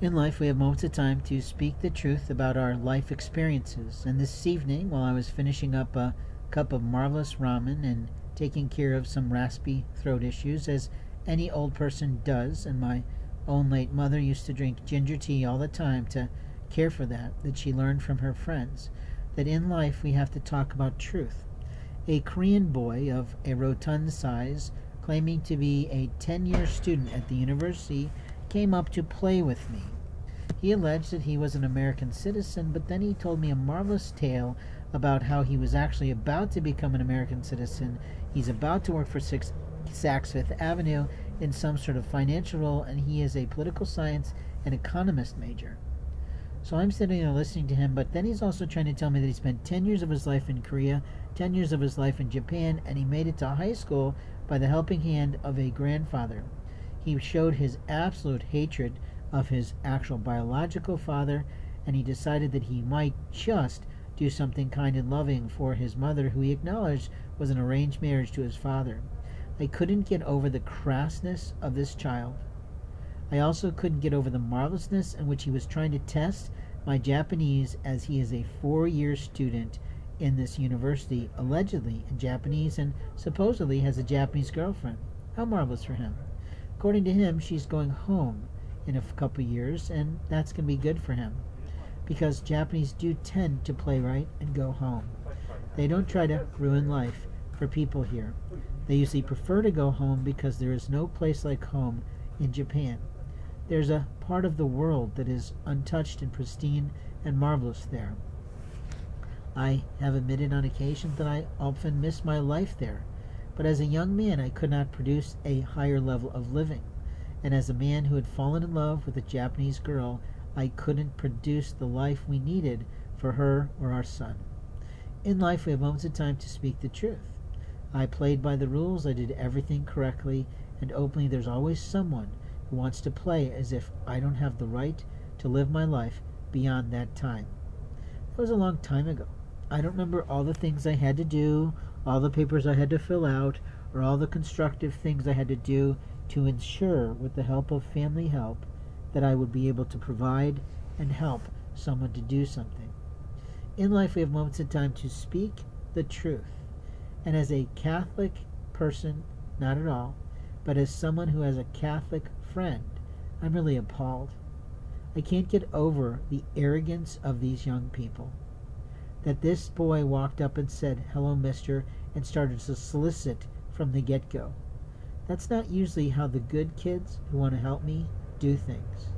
In life, we have moments of time to speak the truth about our life experiences. And this evening, while I was finishing up a cup of marvelous ramen and taking care of some raspy throat issues, as any old person does, and my own late mother used to drink ginger tea all the time to care for that, that she learned from her friends, that in life we have to talk about truth. A Korean boy of a rotund size, claiming to be a 10 year student at the university, came up to play with me. He alleged that he was an American citizen, but then he told me a marvelous tale about how he was actually about to become an American citizen. He's about to work for Six, Saks Fifth Avenue in some sort of financial role, and he is a political science and economist major. So I'm sitting there listening to him, but then he's also trying to tell me that he spent 10 years of his life in Korea, 10 years of his life in Japan, and he made it to high school by the helping hand of a grandfather. He showed his absolute hatred of his actual biological father, and he decided that he might just do something kind and loving for his mother, who he acknowledged was an arranged marriage to his father. I couldn't get over the crassness of this child. I also couldn't get over the marvelousness in which he was trying to test my Japanese as he is a four year student in this university, allegedly in Japanese, and supposedly has a Japanese girlfriend. How marvelous for him. According to him, she's going home in a couple years, and that's going to be good for him because Japanese do tend to play right and go home. They don't try to ruin life for people here. They usually prefer to go home because there is no place like home in Japan. There's a part of the world that is untouched and pristine and marvelous there. I have admitted on occasion that I often miss my life there, but as a young man I could not produce a higher level of living, and as a man who had fallen in love with a Japanese girl, I couldn't produce the life we needed for her or our son. In life, we have moments of time to speak the truth. I played by the rules, I did everything correctly, and openly there's always someone who wants to play as if I don't have the right to live my life beyond that time. That was a long time ago. I don't remember all the things I had to do, all the papers I had to fill out, or all the constructive things I had to do to ensure, with the help of family help, that I would be able to provide and help someone to do something. In life, we have moments in time to speak the truth. And as a Catholic person, not at all, but as someone who has a Catholic friend, I'm really appalled. I can't get over the arrogance of these young people. That this boy walked up and said, Hello, mister, and started to solicit from the get go. That's not usually how the good kids who want to help me do things.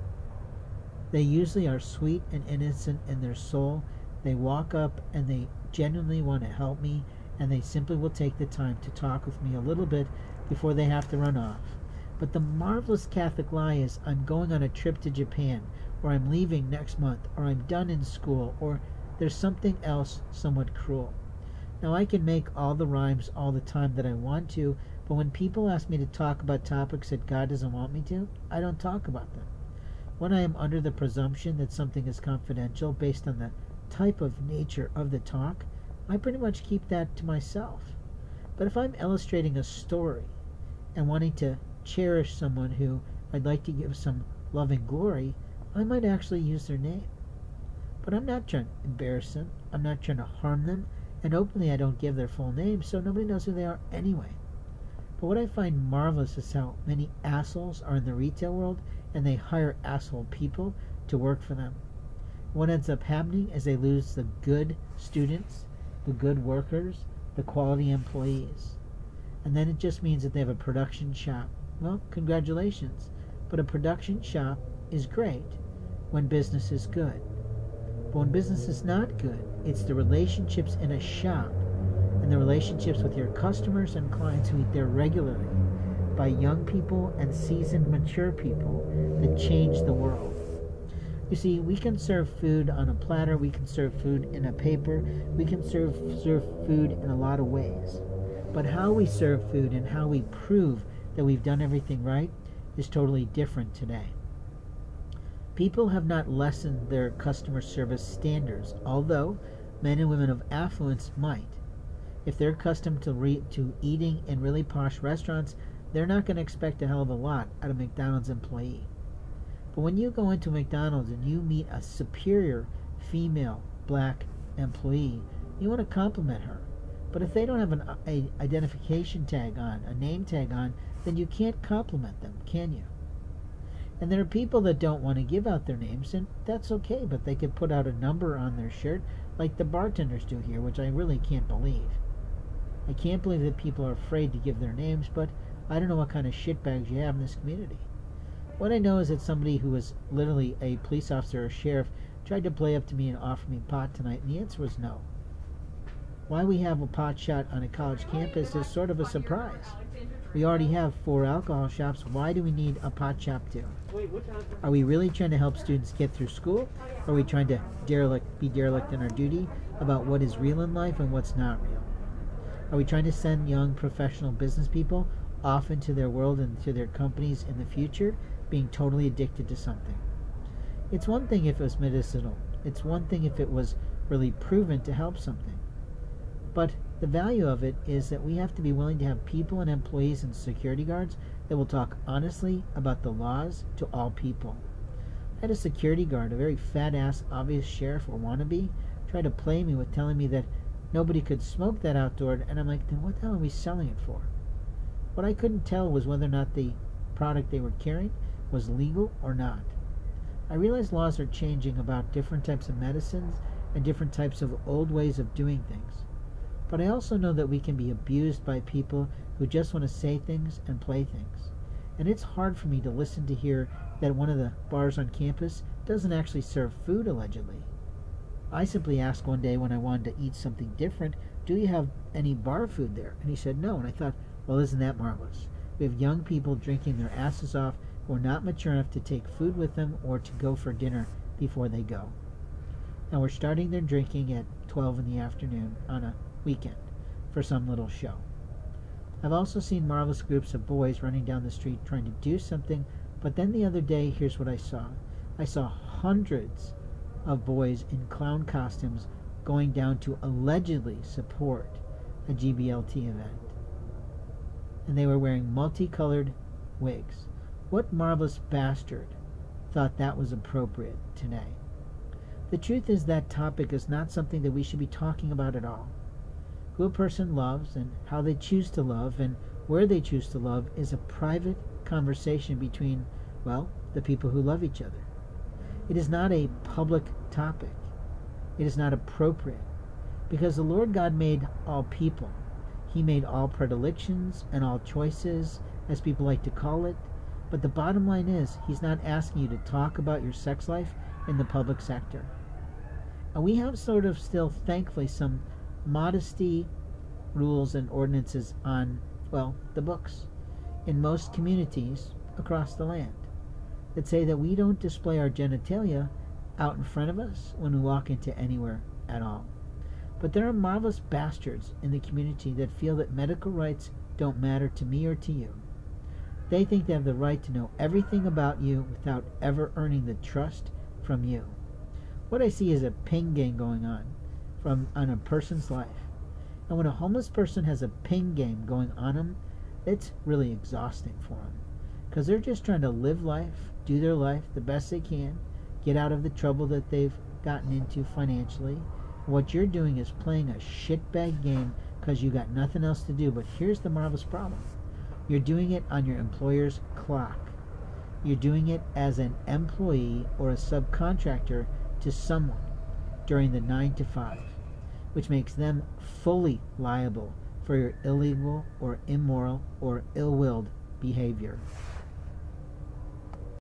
They usually are sweet and innocent in their soul. They walk up and they genuinely want to help me, and they simply will take the time to talk with me a little bit before they have to run off. But the marvelous Catholic lie is I'm going on a trip to Japan, or I'm leaving next month, or I'm done in school, or there's something else somewhat cruel. Now, I can make all the rhymes all the time that I want to, but when people ask me to talk about topics that God doesn't want me to, I don't talk about them. When I am under the presumption that something is confidential based on the type of nature of the talk, I pretty much keep that to myself. But if I'm illustrating a story and wanting to cherish someone who I'd like to give some love and glory, I might actually use their name. But I'm not trying to embarrass them. I'm not trying to harm them. And openly, I don't give their full name, so nobody knows who they are anyway. But what I find marvelous is how many assholes are in the retail world and they hire asshole people to work for them. What ends up happening is they lose the good students, the good workers, the quality employees. And then it just means that they have a production shop. Well, congratulations. But a production shop is great when business is good. When business is not good, it's the relationships in a shop and the relationships with your customers and clients who eat there regularly by young people and seasoned, mature people that change the world. You see, we can serve food on a platter, we can serve food in a paper, we can serve, serve food in a lot of ways. But how we serve food and how we prove that we've done everything right is totally different today. People have not lessened their customer service standards, although men and women of affluence might. If they're accustomed to, re- to eating in really posh restaurants, they're not going to expect a hell of a lot out of McDonald's employee. But when you go into McDonald's and you meet a superior female black employee, you want to compliment her. But if they don't have an a identification tag on, a name tag on, then you can't compliment them, can you? And there are people that don't want to give out their names, and that's okay, but they could put out a number on their shirt like the bartenders do here, which I really can't believe. I can't believe that people are afraid to give their names, but I don't know what kind of shitbags you have in this community. What I know is that somebody who was literally a police officer or sheriff tried to play up to me and offer me pot tonight, and the answer was no. Why we have a pot shot on a college campus is sort of a surprise. We already have four alcohol shops. Why do we need a pot shop too? Are we really trying to help students get through school? Or are we trying to derelict, be derelict in our duty about what is real in life and what's not real? Are we trying to send young professional business people off into their world and to their companies in the future being totally addicted to something? It's one thing if it was medicinal. It's one thing if it was really proven to help something. But the value of it is that we have to be willing to have people and employees and security guards that will talk honestly about the laws to all people. I had a security guard, a very fat ass, obvious sheriff or wannabe, try to play me with telling me that nobody could smoke that outdoor, and I'm like, then what the hell are we selling it for? What I couldn't tell was whether or not the product they were carrying was legal or not. I realize laws are changing about different types of medicines and different types of old ways of doing things. But I also know that we can be abused by people who just want to say things and play things. And it's hard for me to listen to hear that one of the bars on campus doesn't actually serve food, allegedly. I simply asked one day when I wanted to eat something different, Do you have any bar food there? And he said no. And I thought, Well, isn't that marvelous? We have young people drinking their asses off who are not mature enough to take food with them or to go for dinner before they go. And we're starting their drinking at 12 in the afternoon on a weekend for some little show. I've also seen marvelous groups of boys running down the street trying to do something, but then the other day, here's what I saw I saw hundreds of boys in clown costumes going down to allegedly support a GBLT event. And they were wearing multicolored wigs. What marvelous bastard thought that was appropriate today? The truth is that topic is not something that we should be talking about at all. Who a person loves and how they choose to love and where they choose to love is a private conversation between, well, the people who love each other. It is not a public topic. It is not appropriate because the Lord God made all people. He made all predilections and all choices, as people like to call it. But the bottom line is, He's not asking you to talk about your sex life in the public sector. And we have sort of still, thankfully, some modesty rules and ordinances on, well, the books in most communities across the land that say that we don't display our genitalia out in front of us when we walk into anywhere at all. But there are marvelous bastards in the community that feel that medical rights don't matter to me or to you. They think they have the right to know everything about you without ever earning the trust from you. What I see is a ping game going on from on a person's life. And when a homeless person has a ping game going on them, it's really exhausting for them. Because they're just trying to live life, do their life the best they can, get out of the trouble that they've gotten into financially. What you're doing is playing a shitbag game because you got nothing else to do. But here's the marvelous problem you're doing it on your employer's clock. You're doing it as an employee or a subcontractor to someone during the 9 to 5 which makes them fully liable for your illegal or immoral or ill willed behavior.